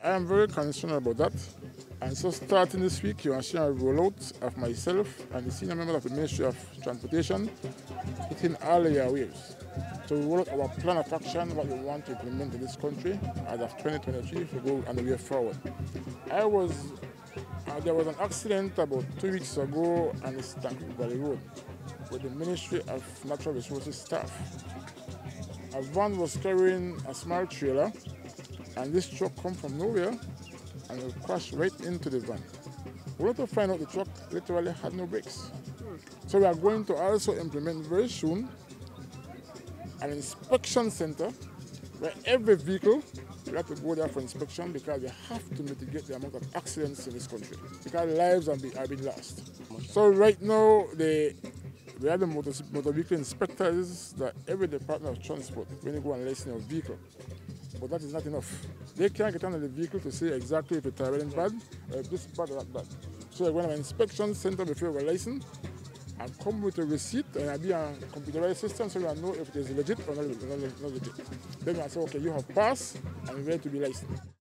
I am very concerned about that. And so starting this week, you are seeing a rollout of myself and the senior members of the Ministry of Transportation within all the airwaves to roll out our plan of action, what we want to implement in this country as of 2023 to go on the way forward. I was, uh, there was an accident about two weeks ago on the Stann Creek Valley Road with the Ministry of Natural Resources staff. A van was carrying a small trailer and this truck come from nowhere and it crashed right into the van. We want to find out the truck literally had no brakes. So we are going to also implement very soon an inspection center where every vehicle we have to go there for inspection because we have to mitigate the amount of accidents in this country because lives are being lost. So right now the we have the motor, motor vehicle inspectors that every department of transport when you go and license a vehicle but that is not enough. They can't get under the vehicle to say exactly if it's tire bad, or if this bad or that bad. So they're going to an inspection center before we're licensed and come with a receipt and I'll be a computerized system so we know if it is legit or not, not legit. Then I say, okay, you have passed and you're ready to be licensed.